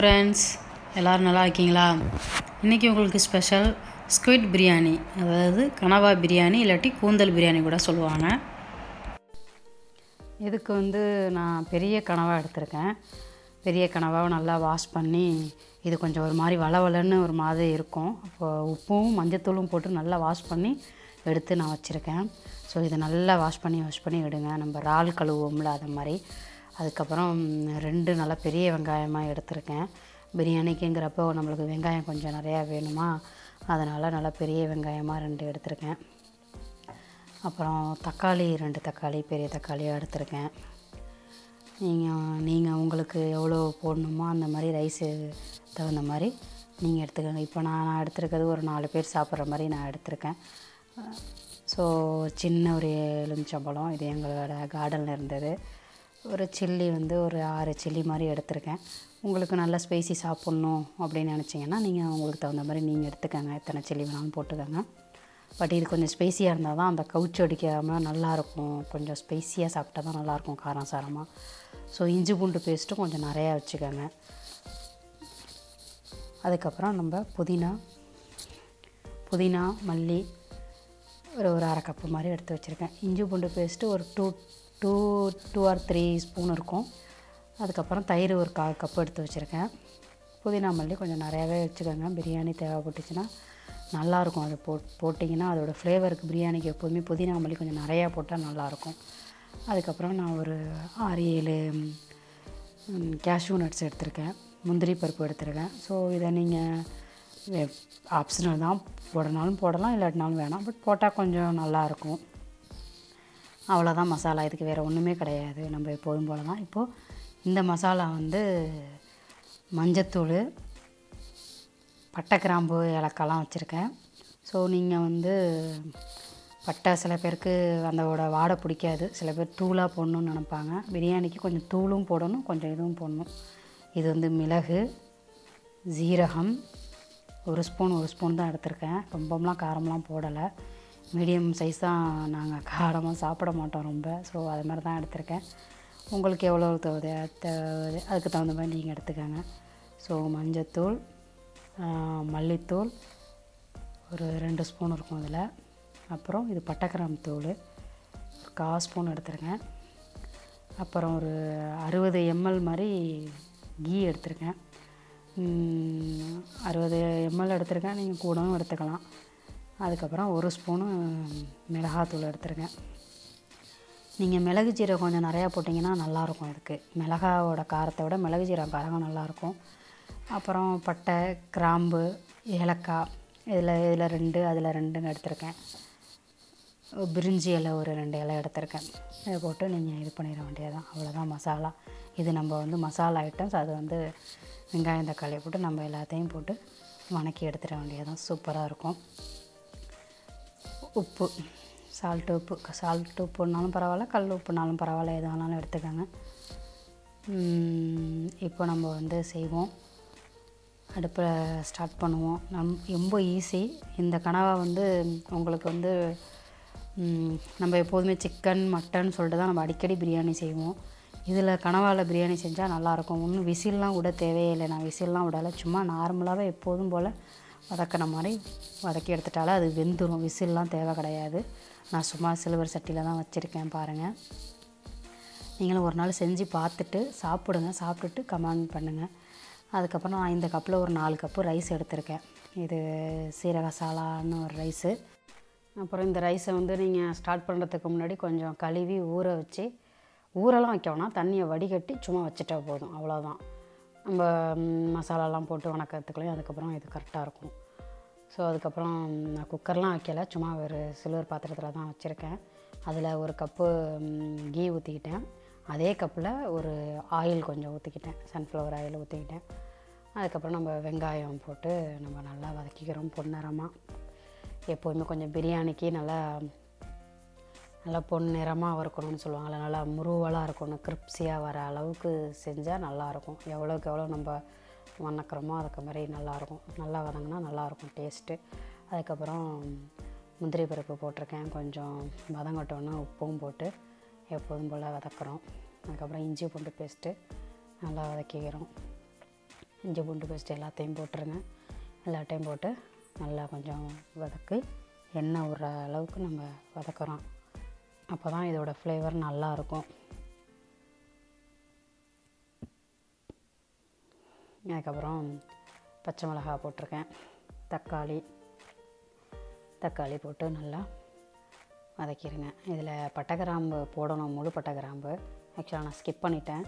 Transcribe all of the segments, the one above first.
Friends எல்லோரும் நல்லா இருக்கீங்களா? இன்றைக்கி உங்களுக்கு ஸ்பெஷல் ஸ்குவிட் பிரியாணி அதாவது கனவா பிரியாணி இல்லாட்டி கூந்தல் பிரியாணி கூட சொல்லுவாங்க. இதுக்கு வந்து நான் பெரிய கனவா எடுத்திருக்கேன். பெரிய கனவாவை நல்லா வாஷ் பண்ணி இது கொஞ்சம் ஒரு மாதிரி வளவலன்னு ஒரு மாதிரி இருக்கும். அப்போ உப்பும் மஞ்சத்தூளும் போட்டு நல்லா வாஷ் பண்ணி எடுத்து நான் வச்சுருக்கேன். ஸோ இதை நல்லா வாஷ் பண்ணி வாஷ் பண்ணி எடுங்க. நம்ம இறால் கழுவோம்ல அது மாதிரி. அதுக்கப்புறம் ரெண்டு நல்லா பெரிய வெங்காயமாக எடுத்திருக்கேன். பிரியாணிக்குங்கிறப்போ நம்மளுக்கு வெங்காயம் கொஞ்சம் நிறையா வேணுமா? அதனால் நல்லா பெரிய வெங்காயமாக ரெண்டு எடுத்திருக்கேன். அப்புறம் தக்காளி ரெண்டு தக்காளி பெரிய தக்காளியாக எடுத்திருக்கேன். நீங்கள் நீங்கள் உங்களுக்கு எவ்வளோ போடணுமோ அந்த மாதிரி ரைஸு தகுந்த மாதிரி நீங்கள் எடுத்துக்கோங்க. இப்போ நான் நான் எடுத்துருக்கிறது ஒரு நாலு பேர் சாப்பிட்ற மாதிரி நான் எடுத்திருக்கேன். ஸோ சின்ன ஒரு எலுமிச்சம்பழம் இது எங்களோட கார்டனில் இருந்தது. ஒரு சில்லி வந்து ஒரு ஆறு சில்லி மாதிரி எடுத்திருக்கேன். உங்களுக்கு நல்லா ஸ்பைசி சாப்பிட்ணும் அப்படின்னு நினச்சிங்கன்னா நீங்கள் உங்களுக்கு தகுந்த மாதிரி நீங்கள் எடுத்துக்கோங்க. எத்தனை சில்லி வேணாலும் போட்டுக்கோங்க. பட் இது கொஞ்சம் ஸ்பைசியாக இருந்தால் தான் அந்த கவுச்சு அடிக்காமல் நல்லாயிருக்கும் கொஞ்சம் ஸ்பைசியாக சாப்பிட்டா தான் நல்லாயிருக்கும் காரம் சாரமாக ஸோ இஞ்சி பூண்டு பேஸ்ட்டும் கொஞ்சம் நிறையா வச்சுக்கோங்க. அதுக்கப்புறம் நம்ம புதினா புதினா மல்லி ஒரு ஒரு அரை கப்பு மாதிரி எடுத்து வச்சுருக்கேன். இஞ்சி பூண்டு பேஸ்ட்டு ஒரு two two two or three spoon இருக்கும். அதுக்கப்புறம் தயிர் ஒரு கால் கப் எடுத்து வச்சுருக்கேன். புதினா மல்லி கொஞ்சம் நிறையாவே வச்சுக்கோங்க. பிரியாணி தேவைப்பட்டுச்சுன்னா நல்லாயிருக்கும். அது போ போட்டிங்கன்னா அதோடய ஃப்ளேவருக்கு பிரியாணிக்கு எப்போதுமே புதினா மல்லி கொஞ்சம் நிறையா போட்டால் நல்லாயிருக்கும். அதுக்கப்புறம் நான் ஒரு ஆறு ஏழு கேஷ்யூ நட்ஸ் எடுத்திருக்கேன். முந்திரி பருப்பு எடுத்திருக்கேன். ஸோ இதை நீங்கள் ஆப்ஷனல் தான். போடனாலும் போடலாம் இல்லாட்டினாலும் வேணாம். பட் போட்டால் கொஞ்சம் நல்லாயிருக்கும். அவ்வளோதான் மசாலா. இதுக்கு வேறு ஒன்றுமே கிடையாது. நம்ம எப்போதும் போல தான் இப்போது இந்த மசாலா வந்து மஞ்சத்தூள் பட்டை கிராம்பு ஏலக்காய்லாம் வச்சுருக்கேன். ஸோ நீங்கள் வந்து பட்டை சில பேருக்கு அந்தோட வாடை பிடிக்காது. சில பேர் தூளாக போடணுன்னு நினப்பாங்க. பிரியாணிக்கு கொஞ்சம் தூளும் போடணும் கொஞ்சம் இதுவும் போடணும். இது வந்து மிளகு ஜீரகம் ஒரு ஸ்பூன் ஒரு ஸ்பூன் தான் எடுத்திருக்கேன். ரொம்பலாம் காரம்லாம் போடலை. மீடியம் சைஸ் தான் நாங்கள் காரமாக சாப்பிட மாட்டோம் ரொம்ப. ஸோ அது மாதிரி தான் எடுத்திருக்கேன். உங்களுக்கு எவ்வளோ தேவை தேவை அதுக்கு தகுந்த மாதிரி நீங்கள் எடுத்துக்கோங்க. ஸோ மஞ்சத்தூள் மல்லித்தூள் ஒரு ரெண்டு ஸ்பூன் இருக்கும் அதில். அப்புறம் இது பட்டைக்கிராம் தூள் ஒரு கால் ஸ்பூன் எடுத்துருக்கேன். அப்புறம் ஒரு அறுபது எம்எல் மாதிரி கீ எடுத்திருக்கேன். அறுபது எம்எல் எடுத்திருக்கேன். நீங்கள் கூடவும் எடுத்துக்கலாம். அதுக்கப்புறம் ஒரு ஸ்பூனு மிளகாத்தூள் எடுத்துருக்கேன் நீங்கள் மிளகு ஜீரகம் கொஞ்சம் நிறையா போட்டிங்கன்னா நல்லாயிருக்கும் இதுக்கு. மிளகாவோட காரத்தை விட மிளகு ஜீரகம் காரம் நல்லாயிருக்கும். அப்புறம் பட்டை கிராம்பு ஏலக்காய் இதில் இதில் ரெண்டு அதில் ரெண்டுன்னு எடுத்திருக்கேன். பிரிஞ்சி இலை ஒரு ரெண்டு இலை எடுத்திருக்கேன். இதை போட்டு நீங்கள் இது பண்ணிட வேண்டியதான் அவ்வளோதான் மசாலா. இது நம்ம வந்து மசாலா ஐட்டம்ஸ் அது வந்து வெங்காயம் தக்காளியை போட்டு நம்ம எல்லாத்தையும் போட்டு வணக்கி எடுத்துட வேண்டியதான் சூப்பராக இருக்கும். உப்பு சால்ட்டு உப்பு. சால்ட்டு உப்புனாலும் பரவாயில்ல கல் உப்புனாலும் பரவாயில்ல எது வேணாலும் எடுத்துக்கோங்க. இப்போ நம்ம வந்து செய்வோம். அடுப்பில் ஸ்டார்ட் பண்ணுவோம். நம் ரொம்ப ஈஸி இந்த கனவை வந்து உங்களுக்கு வந்து நம்ம எப்போதுமே சிக்கன் மட்டன் சொல்லிட்டு தான் நம்ம அடிக்கடி பிரியாணி செய்வோம். இதில் கனவாவில் பிரியாணி செஞ்சால் நல்லாயிருக்கும் ஒன்றும் விசில்லாம் விட தேவையில்லை நான் விசில்லாம் விடலை. சும்மா நார்மலாகவே எப்போதும் போல் வதக்கின மாதிரி வதக்கி எடுத்துட்டாலே அது வெந்துடும் விசில்லாம் தேவை கிடையாது. நான் சும்மா சில்வர் சட்டியில் தான் வச்சுருக்கேன் பாருங்கள் நீங்களும் ஒரு நாள் செஞ்சு பார்த்துட்டு சாப்பிடுங்க. சாப்பிட்டுட்டு கமெண்ட் பண்ணுங்கள் அதுக்கப்புறம் நான் இந்த கப்பில் ஒரு நாலு கப்பு ரைஸ் எடுத்திருக்கேன். இது சீரக சாலான்னு ஒரு ரைஸு. அப்புறம் இந்த ரைஸை வந்து நீங்கள் ஸ்டார்ட் பண்ணுறதுக்கு முன்னாடி கொஞ்சம் கழுவி ஊற வச்சு ஊரெல்லாம் வைக்க வேணாம். தண்ணியை வடிகட்டி சும்மா வச்சுட்டா போதும். அவ்வளோதான் நம்ம மசாலாலாம் போட்டு வணக்கத்துக்குள்ளேயும் அதுக்கப்புறம் இது கரெக்டாக இருக்கும் ஸோ அதுக்கப்புறம் நான் குக்கர்லாம் வைக்கலை. சும்மா ஒரு சில்வர் பாத்திரத்தில் தான் வச்சுருக்கேன். அதில் ஒரு கப்பு கீ ஊற்றிக்கிட்டேன் அதே கப்பில் ஒரு ஆயில் கொஞ்சம் ஊற்றிக்கிட்டேன் சன்ஃப்ளவர் ஆயில் ஊற்றிக்கிட்டேன் அதுக்கப்புறம் நம்ம வெங்காயம் போட்டு நம்ம நல்லா வதக்கிக்கிறோம் பொன்னரமாக எப்போதுமே கொஞ்சம் பிரியாணிக்கு நல்லா நல்லா பொன் நிறமாக இருக்கணும்னு சொல்லுவாங்கள்ல நல்லா முருவலாக இருக்கணும் கிரிப்ஸியாக வர அளவுக்கு செஞ்சால் நல்லாயிருக்கும் எவ்வளோக்கு எவ்வளோ நம்ம வணக்கிறோமோ அதுக்கு மாதிரி நல்லாயிருக்கும் நல்லா வதங்கினா நல்லாயிருக்கும் டேஸ்ட்டு அதுக்கப்புறம் முந்திரி பருப்பு போட்டிருக்கேன். கொஞ்சம் வதங்கட்டோன்னு உப்பும் போட்டு எப்போதும் போல் வதக்குறோம். அதுக்கப்புறம் இஞ்சி பூண்டு பேஸ்ட்டு நல்லா வதக்கிக்கிறோம். இஞ்சி பூண்டு பேஸ்ட்டு எல்லாத்தையும் போட்டுருங்க. எல்லாத்தையும் போட்டு நல்லா கொஞ்சம் வதக்கி. எண்ணெய் விடுற அளவுக்கு நம்ம வதக்குறோம். அப்போ தான் இதோட ஃப்ளேவர் நல்லாயிருக்கும் அதுக்கப்புறம் பச்சை மிளகா போட்டிருக்கேன். தக்காளி. தக்காளி போட்டு நல்லா வதக்கிடுங்க இதில் பட்டை கிராம்பு போடணும் முழு பட்டை கிராம்பு ஆக்சுவலாக நான் ஸ்கிப் பண்ணிட்டேன்.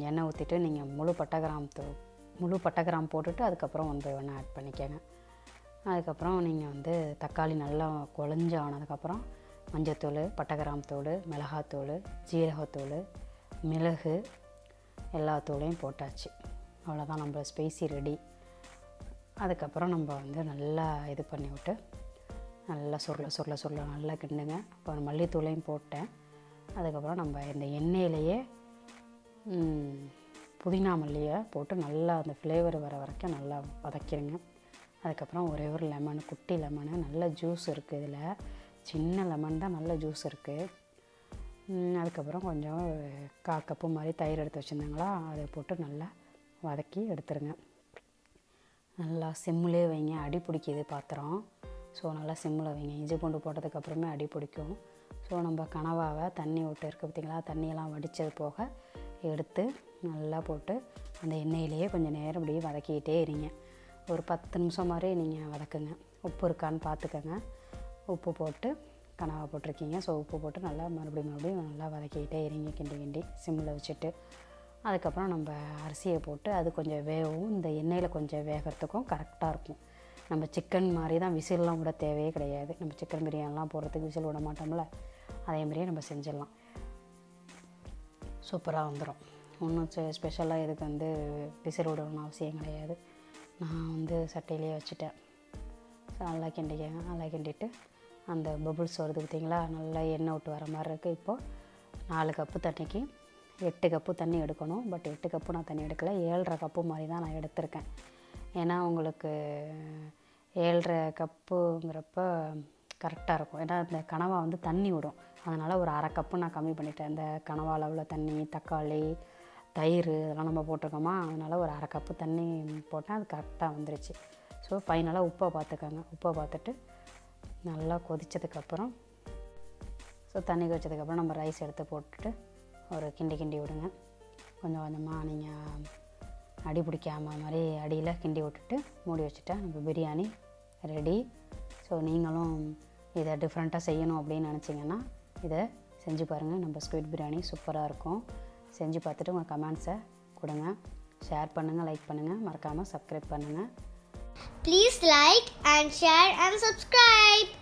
எண்ணெய் ஊற்றிட்டு நீங்கள் முழு பட்டை கிராம்பு தூ- முழு பட்டை கிராம்பு போட்டுட்டு அதுக்கப்புறம் பை ஒன்று ஆட் பண்ணிக்கோங்க. அதுக்கப்புறம் நீங்கள் வந்து தக்காளி நல்லா குழஞ்சு ஆனதுக்கப்புறம் மஞ்சத்தூள் பட்டகிராம் தூள் மிளகாத்தூள் ஜீரகத்தூள் மிளகு எல்லா தூளையும் போட்டாச்சு. அவ்வளோதான் நம்ம ஸ்பைசி ரெடி அதுக்கப்புறம் நம்ம வந்து நல்லா இது பண்ணி விட்டு நல்லா சுருள சுருள சுருள நல்லா கிண்டுங்க. அப்புறம் மல்லித்தூளையும் போட்டேன். அதுக்கப்புறம் நம்ம இந்த எண்ணெயிலேயே புதினா மல்லியை போட்டு நல்லா அந்த ஃப்ளேவர் வர வரைக்கும் நல்லா வதக்கிடுங்க அதுக்கப்புறம் ஒரே ஒரு லெமன் குட்டி லெமனு நல்ல ஜூஸ் இருக்குது இதில். சின்ன லெமன் தான் நல்ல ஜூஸ் இருக்குது அதுக்கப்புறம் கொஞ்சம் கா கப்பு மாதிரி தயிர் எடுத்து வச்சுருந்தாங்களா அதை போட்டு நல்லா வதக்கி எடுத்துருங்க. நல்லா சிம்மிலே வைங்க அடி பிடிக்கிது பாத்திரம். ஸோ நல்லா சிம்மில் வைங்க. இஞ்சி பூண்டு போட்டதுக்கப்புறமே அடி பிடிக்கும். ஸோ நம்ம கனவாவை தண்ணி விட்டு இருக்க பார்த்தீங்களா தண்ணியெல்லாம் வடித்தது போக எடுத்து நல்லா போட்டு அந்த எண்ணெயிலேயே கொஞ்சம் நேரம் அப்படியே வதக்கிக்கிட்டே இருங்க. ஒரு பத்து நிமிஷம் மாதிரி நீங்கள் வதக்குங்க. உப்பு இருக்கான்னு பார்த்துக்கோங்க உப்பு போட்டு கனவா போட்டிருக்கீங்க. ஸோ உப்பு போட்டு நல்லா மறுபடியும் மறுபடியும் நல்லா வதக்கிக்கிட்டே இறங்கி கிண்டி கிண்டி சிம்மில் வச்சுட்டு. அதுக்கப்புறம் நம்ம அரிசியை போட்டு அது கொஞ்சம் வேகவும் இந்த எண்ணெயில் கொஞ்சம் வேகிறதுக்கும் கரெக்டாக இருக்கும். நம்ம சிக்கன் மாதிரி தான் விசில்லாம் விட தேவையே கிடையாது. நம்ம சிக்கன் பிரியாணிலாம் போடுறதுக்கு விசில் விட மாட்டோம்ல? அதே மாதிரியே நம்ம செஞ்சிடலாம். சூப்பராக வந்துடும் ஒன்றும் ஸ்பெஷலாக இதுக்கு வந்து விசில் விடணும்னு அவசியம் கிடையாது. நான் வந்து சட்டையிலேயே வச்சுட்டேன். நல்லா கிண்டிக்கங்க நல்லா கிண்டிட்டு அந்த பபுள்ஸ் வருது பார்த்தீங்களா நல்லா எண்ணெய் விட்டு வர மாதிரி இருக்குது இப்போது நாலு கப்பு தண்ணிக்கு எட்டு கப்பு தண்ணி எடுக்கணும் பட் எட்டு கப்பு நான் தண்ணி எடுக்கல ஏழரை கப்பு மாதிரி தான் நான் எடுத்திருக்கேன் ஏன்னா உங்களுக்கு ஏழரை கப்புங்கிறப்ப கரெக்டாக இருக்கும் ஏன்னா இந்த கனவா வந்து தண்ணி விடும் அதனால் ஒரு அரை கப்பு நான் கம்மி பண்ணிட்டேன் இந்த கனவா அளவில் தண்ணி தக்காளி தயிர் இதெல்லாம் நம்ம போட்டிருக்கோமா அதனால் ஒரு அரை கப்பு தண்ணி போட்டேன் அது கரெக்டாக வந்துருச்சு. ஸோ ஃபைனலாக உப்பை பார்த்துக்கோங்க. உப்பை பார்த்துட்டு நல்லா கொதித்ததுக்கப்புறம் ஸோ தண்ணி கொதிச்சதுக்கப்புறம் நம்ம ரைஸ் எடுத்து போட்டுட்டு ஒரு கிண்டி கிண்டி விடுங்க. கொஞ்சம் கொஞ்சமாக நீங்கள் அடி பிடிக்காம மாதிரி அடியில் கிண்டி விட்டுட்டு மூடி வச்சுட்டா நம்ம பிரியாணி ரெடி ஸோ நீங்களும் இதை டிஃப்ரெண்ட்டாக செய்யணும் அப்படின்னு நினச்சிங்கன்னா இதை செஞ்சு பாருங்கள் நம்ம ஸ்வீட் பிரியாணி சூப்பராக இருக்கும். செஞ்சு பார்த்துட்டு உங்கள் கமெண்ட்ஸை கொடுங்க. ஷேர் பண்ணுங்கள் லைக் பண்ணுங்கள் மறக்காமல் சப்ஸ்கிரைப் பண்ணுங்கள் Please like and share and subscribe.